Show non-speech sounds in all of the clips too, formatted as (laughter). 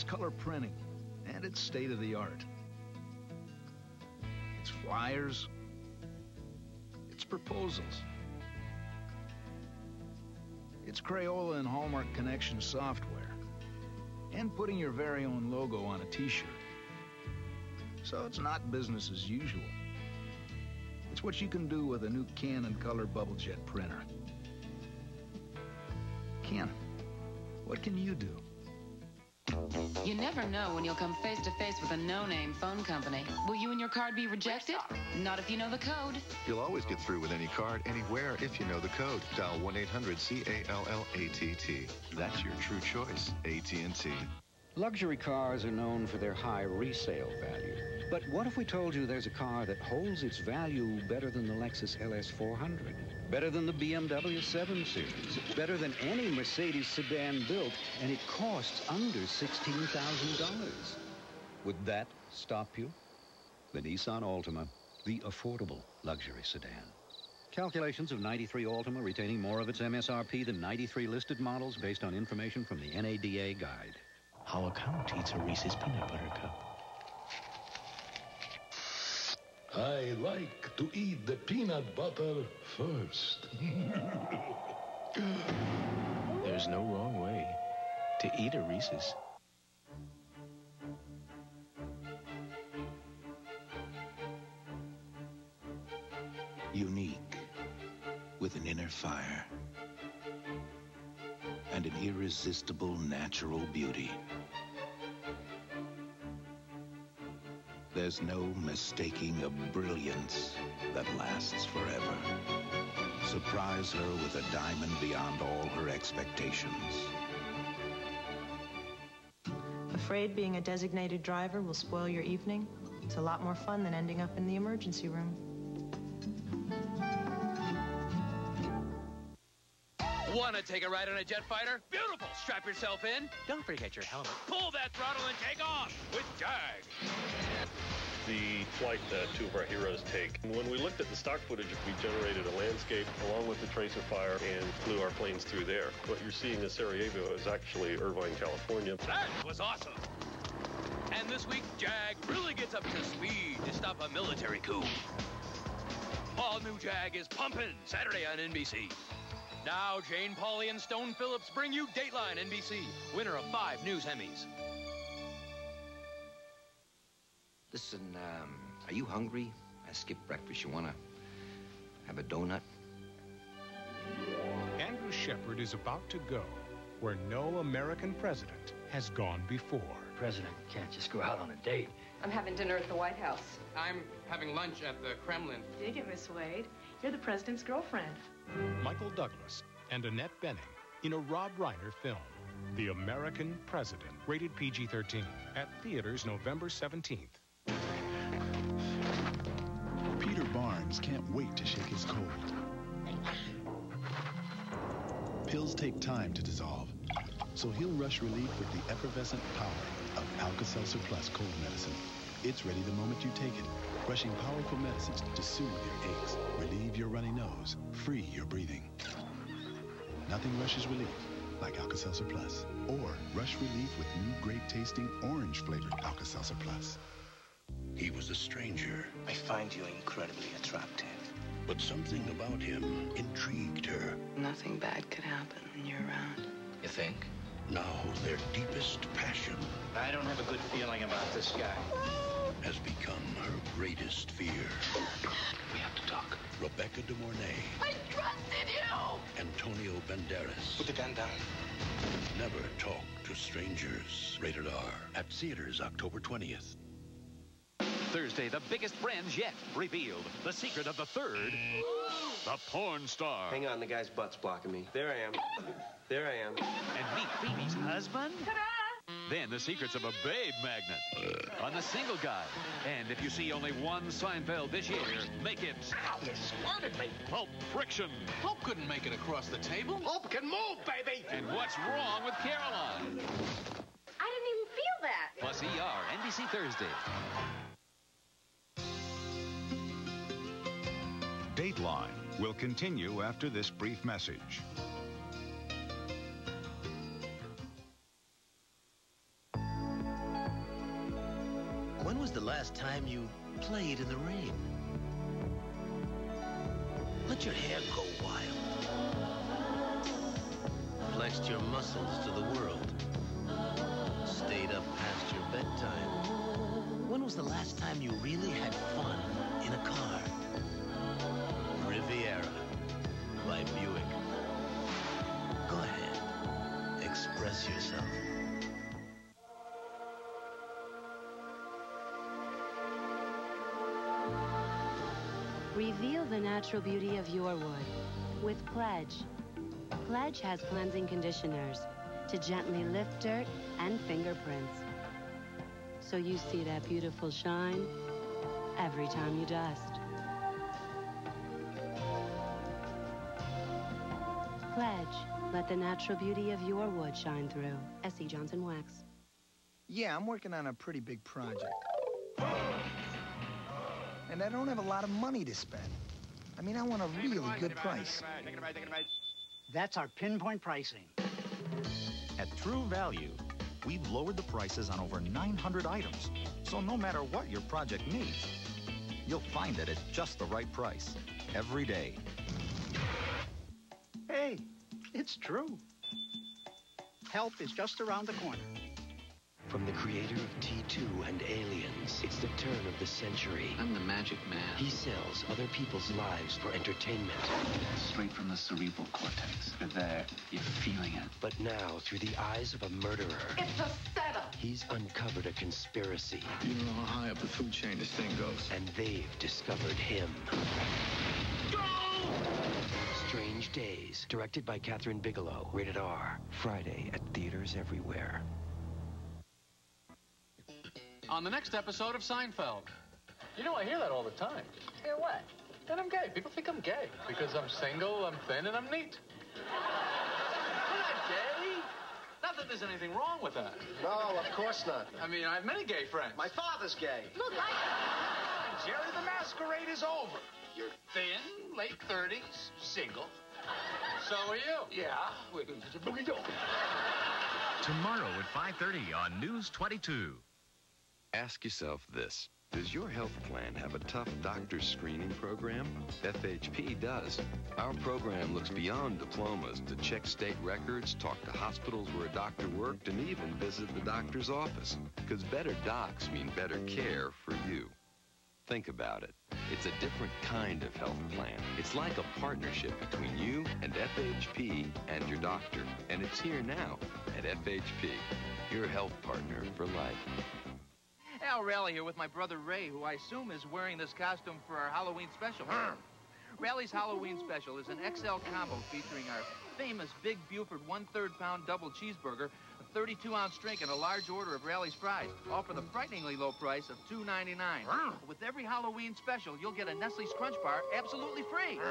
It's color printing, and it's state of the art. It's flyers. It's proposals. It's Crayola and Hallmark Connection software. And putting your very own logo on a t-shirt. So it's not business as usual. It's what you can do with a new Canon Color Bubble Jet printer. Ken, what can you do? You never know when you'll come face to face with a no-name phone company. Will you and your card be rejected? Not if you know the code. You'll always get through with any card, anywhere, if you know the code. Dial 1-800-C-A-L-L-A-T-T. That's your true choice, AT&T. Luxury cars are known for their high resale value. But what if we told you there's a car that holds its value better than the Lexus LS400? Better than the BMW 7 Series? Better than any Mercedes sedan built, and it costs under $16,000. Would that stop you? The Nissan Altima, the affordable luxury sedan. Calculations of 93 Altima retaining more of its MSRP than 93 listed models based on information from the NADA guide. How a count eats a Reese's peanut butter cup. I like to eat the peanut butter first. There's no wrong way to eat a Reese's. Unique, with an inner fire and an irresistible natural beauty. There's no mistaking a brilliance that lasts forever. Surprise her with a diamond beyond all her expectations. Afraid being a designated driver will spoil your evening? It's a lot more fun than ending up in the emergency room. Want to take a ride on a jet fighter? Beautiful! Strap yourself in. Don't forget your helmet. Pull that throttle and take off with Jag. The flight that two of our heroes take. When we looked at the stock footage, we generated a landscape along with the tracer fire and flew our planes through there. What you're seeing in Sarajevo is actually Irvine, California. That was awesome. And this week, Jag really gets up to speed to stop a military coup. All new Jag is pumping Saturday on NBC. Now, Jane Pauley and Stone Phillips bring you Dateline NBC, winner of five news Emmys. Listen, um, are you hungry? I skipped breakfast. You wanna have a donut? Andrew Shepard is about to go where no American president has gone before. President can't just go out on a date. I'm having dinner at the White House. I'm having lunch at the Kremlin. Dig it, Miss Wade. You're the president's girlfriend. Michael Douglas and Annette Bening in a Rob Reiner film, The American President, rated PG 13, at theaters November 17th. Barnes can't wait to shake his cold. Pills take time to dissolve, so he'll rush relief with the effervescent power of Alka-Seltzer Plus cold medicine. It's ready the moment you take it, rushing powerful medicines to soothe your aches, relieve your runny nose, free your breathing. Nothing rushes relief like Alka-Seltzer Plus. Or rush relief with new grape-tasting orange-flavored Alka-Seltzer Plus. He was a stranger, I find you incredibly attractive. but something about him intrigued her. Nothing bad could happen when you're around. You think? Now their deepest passion I don't have a good feeling about this guy. has become her greatest fear. We have to talk. Rebecca De Mornay, I trusted you! Antonio Banderas. Put the gun down. Never talk to strangers. Rated R. At theaters October 20th. Thursday, the biggest brands yet revealed. The secret of the third, the porn star. Hang on, the guy's butt's blocking me. There I am. There I am. And meet Phoebe's husband. Then the secrets of a babe magnet on the single guy. And if you see only one Seinfeld this year, make it. Ow, you squirted me. Pulp friction. Hope couldn't make it across the table. Hope can move, baby. And what's wrong with Caroline? I didn't even feel that. Plus ER, NBC Thursday. Dateline will continue after this brief message. When was the last time you played in the rain? Let your hair go wild. Flexed your muscles to the world. Stayed up past your bedtime. When was the last time you really had fun Reveal the natural beauty of your wood with Pledge. Pledge has cleansing conditioners to gently lift dirt and fingerprints. So you see that beautiful shine every time you dust. Pledge. Let the natural beauty of your wood shine through. S.C. Johnson Wax. Yeah, I'm working on a pretty big project. And I don't have a lot of money to spend. I mean, I want a really good price. That's our pinpoint pricing. At True Value, we've lowered the prices on over 900 items. So no matter what your project needs, you'll find it at just the right price every day. Hey, it's true. Help is just around the corner. From the creator of T2 and Aliens, it's the turn of the century. I'm the magic man. He sells other people's lives for entertainment. Straight from the cerebral cortex. You're there. You're feeling it. But now, through the eyes of a murderer, It's a setup. he's uncovered a conspiracy. You know how high up the food chain this thing goes. And they've discovered him. Strange Days, directed by Kathryn Bigelow. Rated R. Friday at theaters everywhere. On the next episode of Seinfeld. You know, I hear that all the time. Hear what? That I'm gay. People think I'm gay because I'm single, I'm thin, and I'm neat. I'm not gay. Not that there's anything wrong with that. No, of course not. I mean, I have many gay friends. My father's gay. Look, I... Jerry, the masquerade is over. You're thin, late 30s, single. So are you. Yeah, we're going to boogie dog. Tomorrow at 5.30 on News 22. Ask yourself this. Does your health plan have a tough doctor screening program? FHP does. Our program looks beyond diplomas to check state records, talk to hospitals where a doctor worked, and even visit the doctor's office. Because better docs mean better care for you. Think about it. It's a different kind of health plan. It's like a partnership between you and FHP and your doctor. And it's here now at FHP, your health partner for life. Al Raleigh here with my brother Ray, who I assume is wearing this costume for our Halloween special. (clears throat) Rally's Halloween special is an XL combo featuring our famous Big Buford one-third pound double cheeseburger, a 32-ounce drink, and a large order of Rally's fries, all for the frighteningly low price of $2.99. With every Halloween special, you'll get a Nestle's Crunch Bar absolutely free. (clears throat)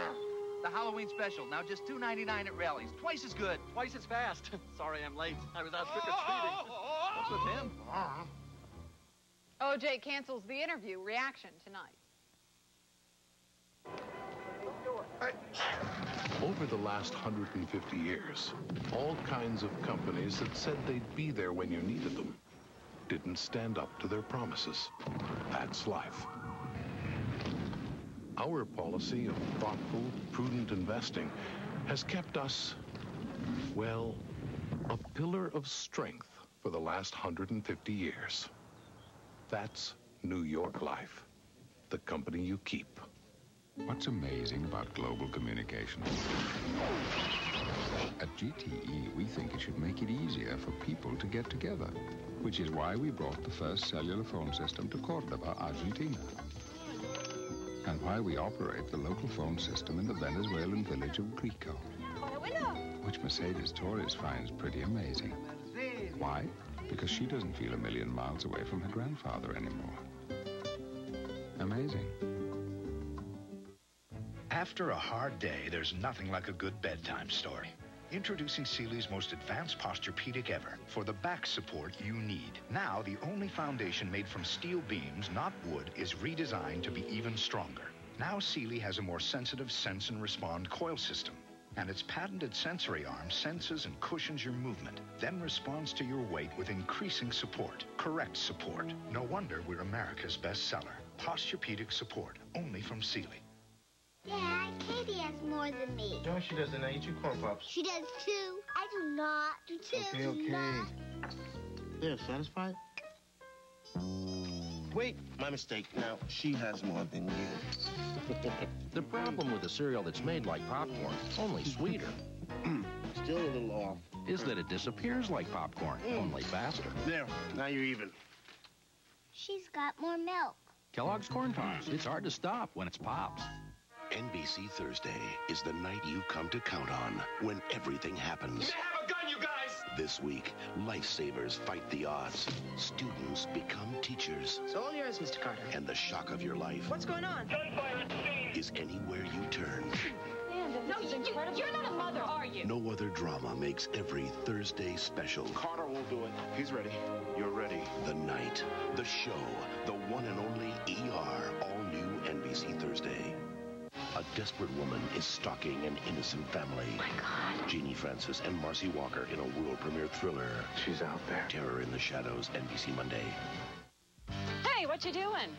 The Halloween special, now just $2.99 at Rally's. Twice as good. Twice as fast. (laughs) Sorry I'm late. I was out trick-or-treating. (laughs) What's with him? Uh-huh. OJ cancels the interview. Reaction tonight. Over the last 150 years, all kinds of companies that said they'd be there when you needed them didn't stand up to their promises. That's life. Our policy of thoughtful, prudent investing has kept us, well, a pillar of strength for the last 150 years. That's New York Life, the company you keep. What's amazing about global communication? At GTE, we think it should make it easier for people to get together, which is why we brought the first cellular phone system to Cordoba, Argentina. And why we operate the local phone system in the Venezuelan village of Grico, which Mercedes Torres finds pretty amazing. Why? Because she doesn't feel a million miles away from her grandfather anymore. Amazing. After a hard day, there's nothing like a good bedtime story. Introducing Sealy's most advanced Posturepedic ever for the back support you need. Now, the only foundation made from steel beams, not wood, is redesigned to be even stronger. Now, Sealy has a more sensitive sense and respond coil system. And its patented sensory arm senses and cushions your movement, then responds to your weight with increasing support. Correct support. No wonder we're America's best seller. Posturepedic support, only from Sealy. Dad, Katie has more than me. No, she doesn't. I eat you corn pops. She does too. I do not do too. Okay, okay. Not. are satisfied? Wait, my mistake. Now, she has more than you. (laughs) The problem with a cereal that's made like popcorn, only sweeter, (clears throat) Still a little off. is that it disappears like popcorn, mm. only faster. There, now you're even. She's got more milk. Kellogg's Corn Pops. It's hard to stop when it's Pops. NBC Thursday is the night you come to count on when everything happens. Have a gun, you guys! This week, lifesavers fight the odds. Students become teachers. It's all yours, Mr. Carter. And the shock of your life What's going on? is anywhere you turn. no, you, you're not a mother, are you? No other drama makes every Thursday special. Carter won't do it. He's ready. You're ready. The night, the show, the one and only ER, all new NBC Thursday. A desperate woman is stalking an innocent family. my God. Genie Francis and Marcy Walker in a world premiere thriller. She's out there. Terror in the Shadows, NBC Monday. Hey, what you doing?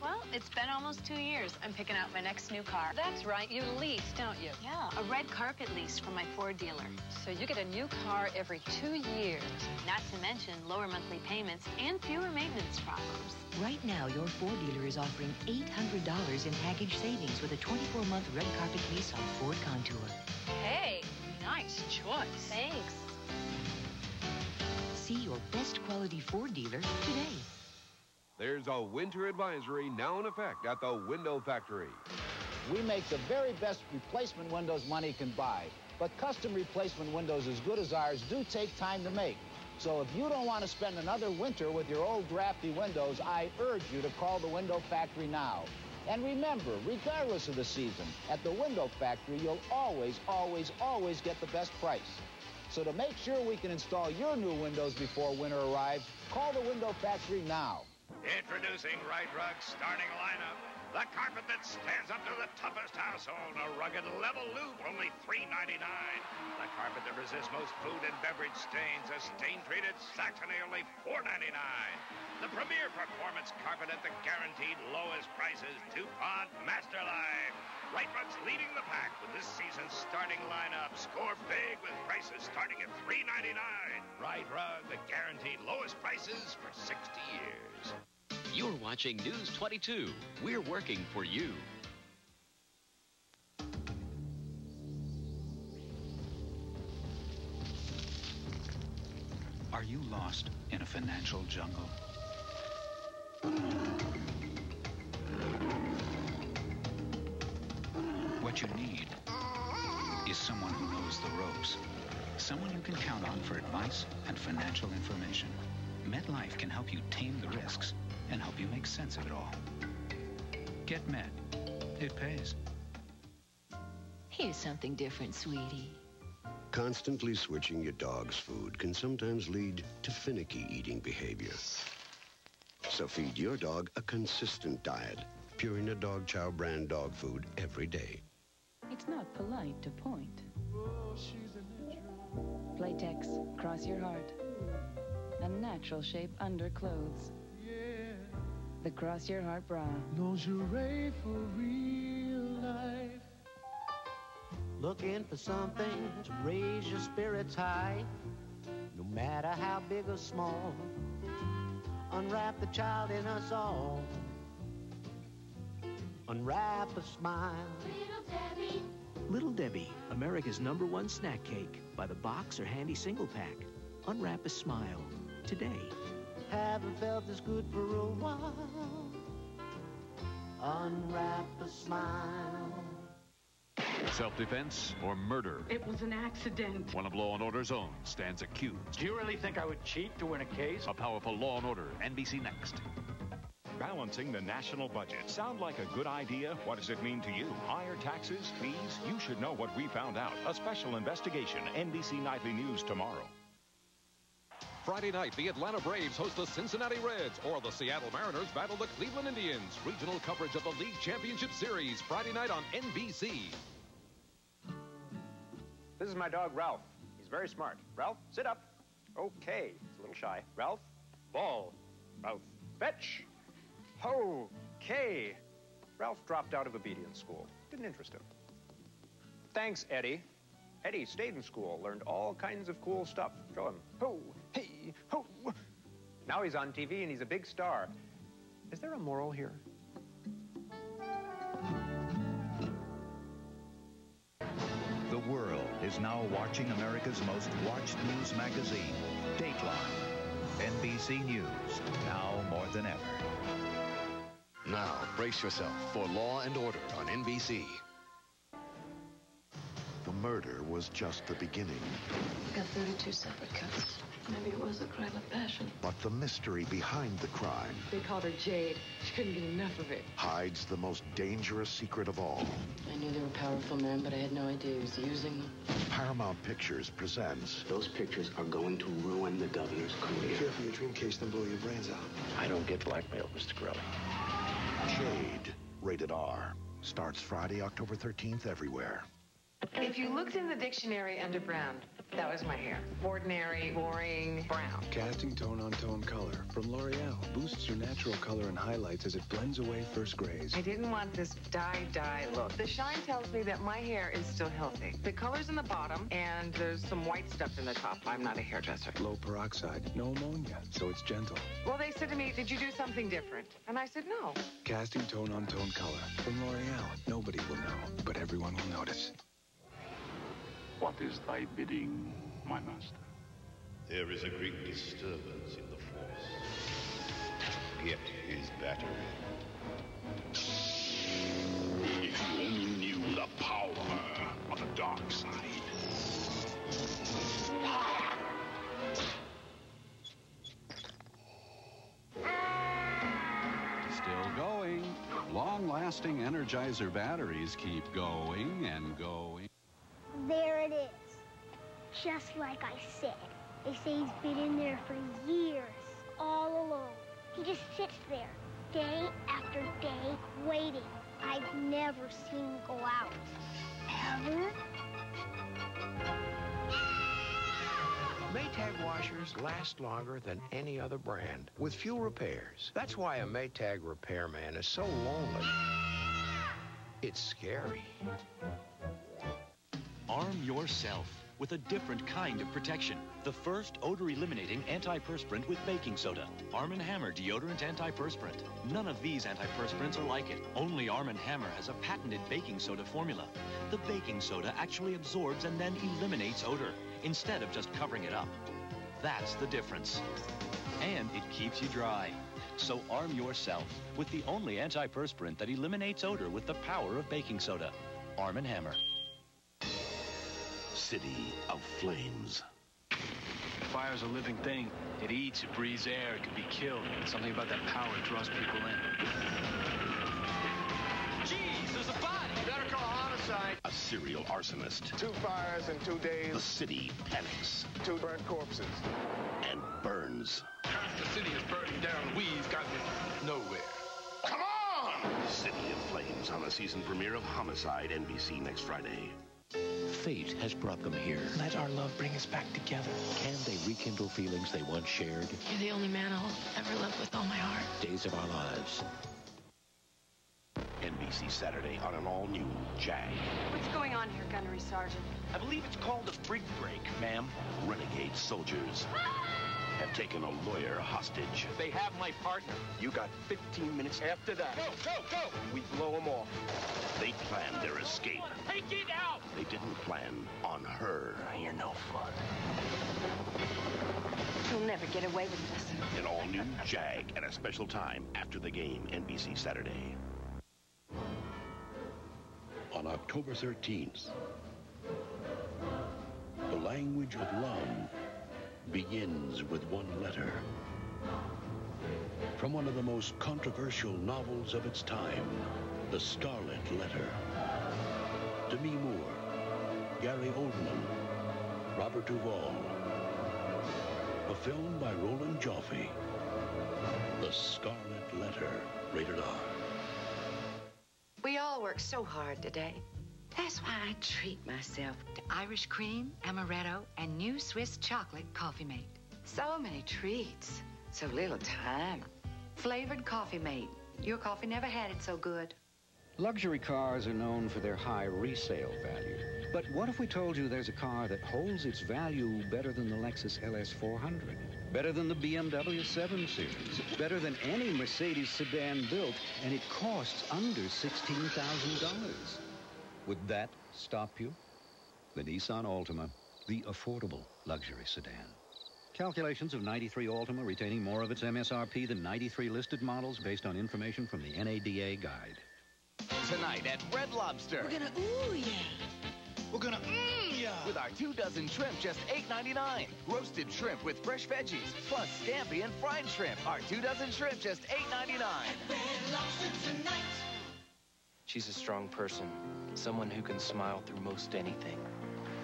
Well, it's been almost two years. I'm picking out my next new car. That's right, you lease, don't you? Yeah, a red carpet lease from my Ford dealer. So you get a new car every two years. Not to mention lower monthly payments and fewer maintenance problems. Right now, your Ford dealer is offering $800 in package savings with a 24-month red carpet lease on Ford Contour. Hey, nice choice. Thanks. See your best quality Ford dealer today. There's a winter advisory now in effect at the Window Factory. We make the very best replacement windows money can buy. But custom replacement windows as good as ours do take time to make. So if you don't want to spend another winter with your old drafty windows, I urge you to call the Window Factory now. And remember, regardless of the season, at the Window Factory, you'll always, always, always get the best price. So to make sure we can install your new windows before winter arrives, call the Window Factory now. Introducing Rite Rug's starting lineup. The carpet that stands up to the toughest household. A rugged level loop, only $3.99. The carpet that resists most food and beverage stains. A stain-treated Saxony, only $4.99. The premier performance carpet at the guaranteed lowest prices. DuPont Master Life. Rite Rug's leading the pack with this season's starting lineup. Score big with prices starting at $3.99. Rite Rug, the guaranteed lowest prices for 60 years. You're watching News 22. We're working for you. Are you lost in a financial jungle? What you need is someone who knows the ropes. Someone you can count on for advice and financial information. MetLife can help you tame the risks and help you make sense of it all. Get Met. It pays. Here's something different, sweetie. Constantly switching your dog's food can sometimes lead to finicky eating behavior. So feed your dog a consistent diet. Purina Dog Chow brand dog food every day. It's not polite to point. Playtex, cross your heart. A natural shape under clothes. The Cross Your Heart bra. Lingerie for real life. Looking for something to raise your spirits high, no matter how big or small. Unwrap the child in us all. Unwrap a smile. Little Debbie. Little Debbie, America's number one snack cake. By the box or handy single pack. Unwrap a smile today. Haven't felt this good for a while. Unwrap a smile. Self-defense or murder? It was an accident. One of Law and Order's own stands accused. Do you really think I would cheat to win a case? A powerful Law and Order. NBC Next. Balancing the national budget. Sound like a good idea? What does it mean to you? Higher taxes? Fees? You should know what we found out. A special investigation. NBC Nightly News tomorrow. Friday night, the Atlanta Braves host the Cincinnati Reds, or the Seattle Mariners battle the Cleveland Indians. Regional coverage of the League Championship Series, Friday night on NBC. This is my dog, Ralph. He's very smart. Ralph, sit up. Okay. He's a little shy. Ralph, ball. Ralph, fetch. Okay. Ralph dropped out of obedience school. Didn't interest him. Thanks, Eddie. Eddie stayed in school, learned all kinds of cool stuff. Show him. Ho, hey, ho. Now he's on TV and he's a big star. Is there a moral here? The world is now watching America's most watched news magazine, Dateline. NBC News, now more than ever. Now, brace yourself for Law and Order on NBC. The murder was just the beginning. I Got 32 separate cuts. Maybe it was a crime of passion. But the mystery behind the crime They called her Jade. She couldn't get enough of it. hides the most dangerous secret of all. I knew they were powerful men, but I had no idea he was using them. Paramount Pictures presents Those pictures are going to ruin the governor's career. Careful, your dream case then blow your brains out. I don't get blackmailed, Mr. Corelli. Rated R. Starts Friday, October 13th everywhere. If you looked in the dictionary under brown, that was my hair. Ordinary, boring, brown. Casting tone on tone color from L'Oreal boosts your natural color and highlights as it blends away first grays. I didn't want this dye-dye look. The shine tells me that my hair is still healthy. The color's in the bottom, and there's some white stuff in the top. I'm not a hairdresser. Low peroxide, no ammonia, so it's gentle. Well, they said to me, did you do something different? And I said, no. Casting tone on tone color from L'Oreal. Nobody will know, but everyone will notice. What is thy bidding, my master? There is a great disturbance in the Force. Get his battery. If you only knew the power of the dark side. Still going. Long-lasting Energizer batteries keep going and going. There it is. Just like I said. They say he's been in there for years, all alone. He just sits there, day after day, waiting. I've never seen him go out. Ever? Maytag washers last longer than any other brand, with few repairs. That's why a Maytag repairman is so lonely. It's scary. Arm yourself with a different kind of protection. The first odor-eliminating antiperspirant with baking soda. Arm & Hammer deodorant antiperspirant. None of these antiperspirants are like it. Only Arm & Hammer has a patented baking soda formula. The baking soda actually absorbs and then eliminates odor, instead of just covering it up. That's the difference. And it keeps you dry. So arm yourself with the only antiperspirant that eliminates odor with the power of baking soda. Arm & Hammer. City of Flames. Fire's a living thing. It eats, it breathes air, it can be killed. Something about that power draws people in. Jeez, there's a body! Better call homicide. A serial arsonist. Two fires in two days. The city panics Two burnt corpses. and burns. The city is burning down. We've gotten nowhere. Come on! City of Flames on the season premiere of Homicide, NBC next Friday. Fate has brought them here. Let our love bring us back together. Can they rekindle feelings they once shared? You're the only man I'll ever love with all my heart. Days of our lives. NBC Saturday on an all-new Jag. What's going on here, Gunnery Sergeant? I believe it's called a brig break, ma'am. Renegade soldiers ah! Have taken a lawyer hostage. They have my partner. You got 15 minutes after that. Go, go, go! We blow them off. They planned their escape. Take it out! They didn't plan on her. You're no fun. You'll never get away with this. An all-new Jag at a special time after the game, NBC Saturday. On October 13th, the language of love begins with one letter. From one of the most controversial novels of its time, The Scarlet Letter. Demi Moore, Gary Oldman, Robert Duvall. A film by Roland Joffe. The Scarlet Letter, rated R. We all work so hard today. That's why I treat myself to Irish cream, amaretto, and new Swiss chocolate Coffee Mate. So many treats, so little time. Flavored Coffee Mate. Your coffee never had it so good. Luxury cars are known for their high resale value. But what if we told you there's a car that holds its value better than the Lexus LS 400? Better than the BMW 7 Series? Better than any Mercedes sedan built, and it costs under $16,000. Would that stop you? The Nissan Altima, the affordable luxury sedan. Calculations of 93 Altima retaining more of its MSRP than 93 listed models based on information from the NADA guide. Tonight at Red Lobster. We're gonna ooh yeah. We're gonna mmm yeah. With our two dozen shrimp, just $8.99. Roasted shrimp with fresh veggies, plus scampi and fried shrimp. Our two dozen shrimp, just $8.99. Red Lobster tonight. She's a strong person, someone who can smile through most anything.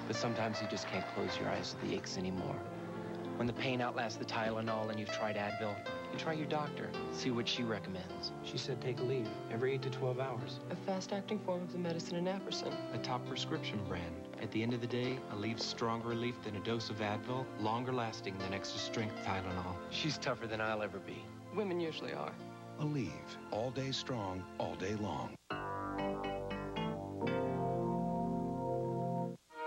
But sometimes you just can't close your eyes to the aches anymore. When the pain outlasts the Tylenol and you've tried Advil, you try your doctor. See what she recommends. She said take Aleve every 8 to 12 hours. A fast-acting form of the medicine in anapricin. A top prescription brand. At the end of the day, Aleve's stronger relief than a dose of Advil, longer lasting than extra strength Tylenol. She's tougher than I'll ever be. Women usually are. Aleve, all day strong, all day long.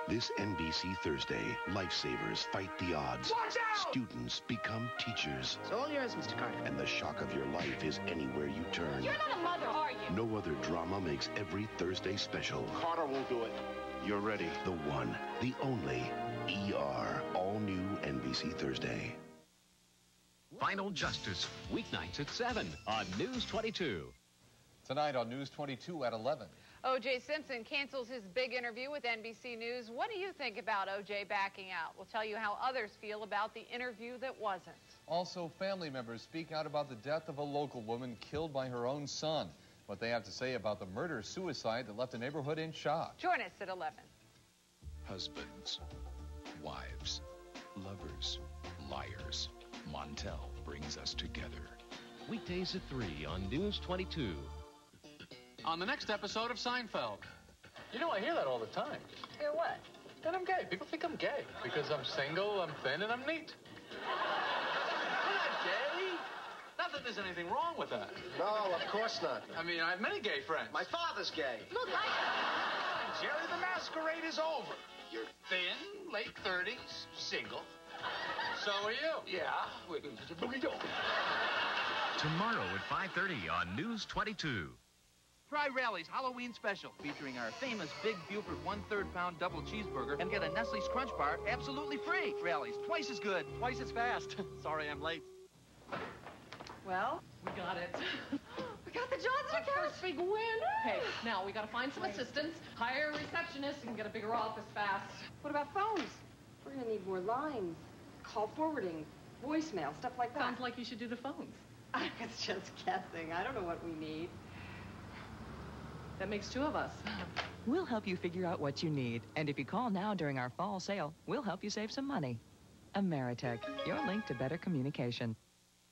This NBC Thursday, lifesavers fight the odds. Watch out! Students become teachers. It's all yours, Mr. Carter. And the shock of your life is anywhere you turn. You're not a mother, are you? No other drama makes every Thursday special. Carter won't do it. You're ready. The one, the only ER. All new NBC Thursday. Final Justice, weeknights at 7 on News 22. Tonight on News 22 at 11. O.J. Simpson cancels his big interview with NBC News. What do you think about O.J. backing out? We'll tell you how others feel about the interview that wasn't. Also, family members speak out about the death of a local woman killed by her own son. What they have to say about the murder-suicide that left the neighborhood in shock. Join us at 11. Husbands, wives, lovers, liars. Montel brings us together. Weekdays at 3 on News 22. On the next episode of Seinfeld. You know, I hear that all the time. Hear what? That I'm gay. People think I'm gay because I'm single, I'm thin, and I'm neat. I'm not gay. Not that there's anything wrong with that. No, of course not. I mean, I have many gay friends. My father's gay. Look, I... Jerry, the masquerade is over. You're thin, late 30s, single. So are you. Yeah. Boogie dog. Tomorrow at 5.30 on News 22. Try Rally's Halloween special, featuring our famous Big Buford one-third pound double cheeseburger and get a Nestle's Crunch Bar absolutely free. Rally's, twice as good, twice as fast. (laughs) Sorry I'm late. Well, we got it. (gasps) We got the Johnson Our account. first big win. Okay, (gasps) now we gotta find some assistants, hire a receptionist, and get a bigger office fast. What about phones? We're gonna need more lines, call forwarding, voicemail, stuff like that. Sounds like you should do the phones. (laughs) I it's just guessing. I don't know what we need. That makes two of us. (laughs) We'll help you figure out what you need. And if you call now during our fall sale, we'll help you save some money. Ameritech, your link to better communication.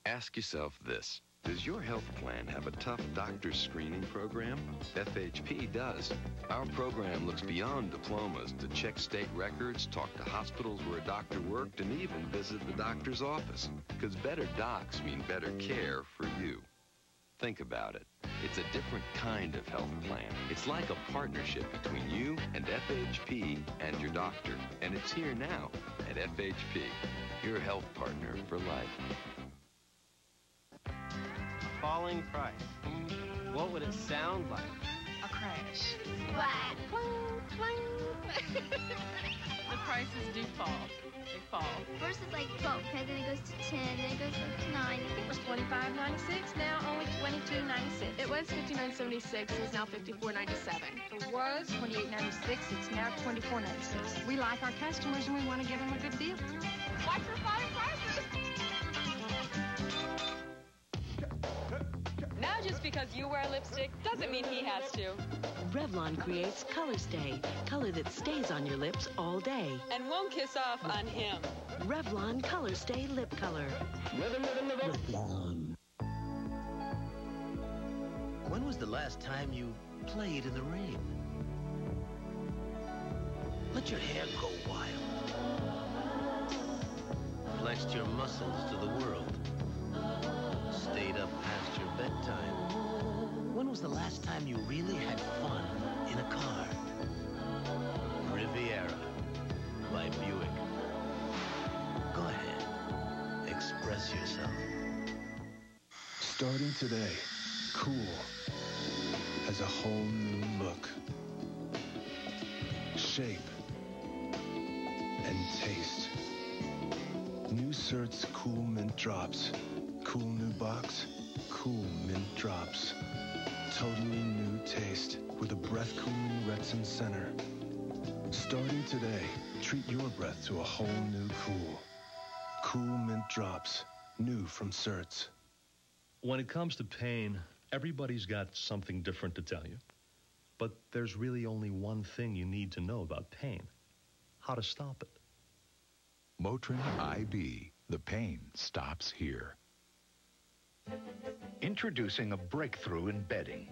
Ask yourself this. Does your health plan have a tough doctor screening program? FHP does. Our program looks beyond diplomas to check state records, talk to hospitals where a doctor worked, and even visit the doctor's office. Because better docs mean better care for you. Think about it. It's a different kind of health plan. It's like a partnership between you and FHP and your doctor. And it's here now at FHP, your health partner for life. Falling price. What would it sound like? A crash. What? (laughs) The prices do fall. They fall. First it's like 12 pence, then it goes to 10, then it goes like to 9. It was twenty-five ninety-six. Now only twenty-two ninety-six. It was fifty-nine seventy-six. It's now fifty-four ninety-seven. It was twenty-eight ninety-six. It's now twenty-four ninety-six. We like our customers and we want to give them a good deal. Watch for falling prices. (laughs) Now just because you wear lipstick doesn't mean he has to. Revlon creates Color Stay, color that stays on your lips all day. And won't kiss off on him. Revlon Color Stay Lip Color. Revlon. When was the last time you played in the rain? Let your hair go wild. Flexed your muscles to the world. Stayed up past your bedtime. When was the last time you really had fun in a car? Riviera by Buick. Go ahead. Express yourself. Starting today, cool has a whole new look, shape, and taste. New Certs Cool Mint Drops. Cool new box, cool mint drops. Totally new taste with a breath-cooling Retsyn Center. Starting today, treat your breath to a whole new cool. Cool Mint Drops. New from Certs. When it comes to pain, everybody's got something different to tell you. But there's really only one thing you need to know about pain how to stop it. Motrin IB. The pain stops here. Introducing a breakthrough in bedding.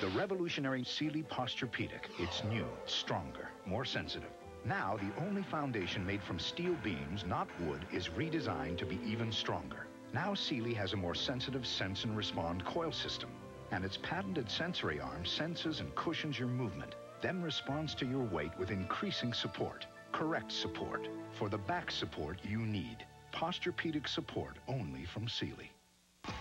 The revolutionary Sealy Posturepedic. It's new, stronger, more sensitive. Now, the only foundation made from steel beams, not wood, is redesigned to be even stronger. Now, Sealy has a more sensitive sense and respond coil system. And its patented sensory arm senses and cushions your movement, then responds to your weight with increasing support. Correct support for the back support you need. Posturepedic support only from Sealy.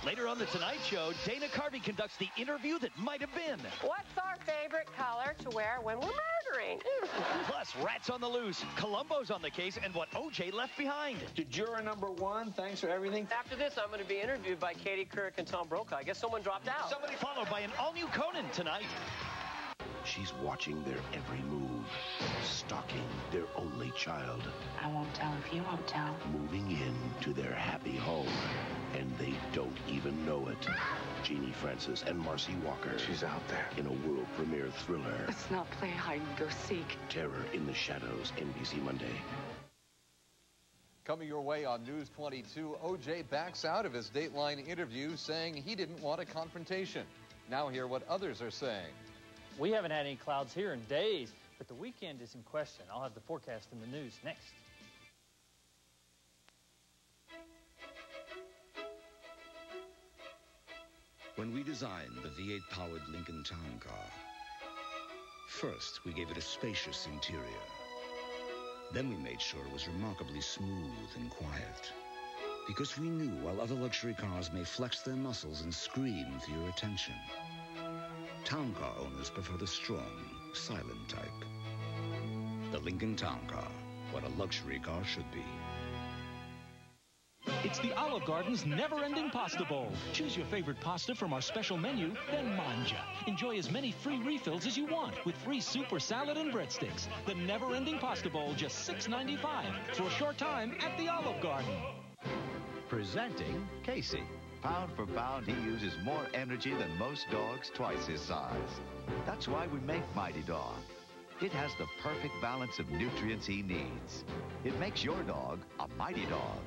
Later on The Tonight Show, Dana Carvey conducts the interview that might have been. What's our favorite color to wear when we're murdering? (laughs) Plus, Rats on the Loose, Columbo's on the case, and what OJ left behind. To juror number one, thanks for everything. After this, I'm going to be interviewed by Katie Couric and Tom Brokaw. I guess someone dropped out. Somebody followed by an all-new Conan tonight. She's watching their every move, stalking their only child, I won't tell if you won't tell. moving in to their happy home, and they don't even know it. Genie Francis and Marcy Walker. She's out there. In a world premiere thriller, Let's not play hide and go seek. Terror in the Shadows, NBC Monday. Coming your way on News 22, OJ backs out of his Dateline interview saying he didn't want a confrontation. Now hear what others are saying. We haven't had any clouds here in days, but the weekend is in question. I'll have the forecast in the news next. When we designed the V8 powered Lincoln Town Car, first we gave it a spacious interior. Then we made sure it was remarkably smooth and quiet. Because we knew while other luxury cars may flex their muscles and scream for your attention, town car owners prefer the strong, silent type. The Lincoln Town Car, what a luxury car should be. It's the Olive Garden's never-ending pasta bowl. Choose your favorite pasta from our special menu, then mangia. Enjoy as many free refills as you want with free soup or salad and breadsticks. The never-ending pasta bowl, just $6.95 for a short time at the Olive Garden. Presenting Casey. Pound for pound, he uses more energy than most dogs twice his size. That's why we make Mighty Dog. It has the perfect balance of nutrients he needs. It makes your dog a mighty dog.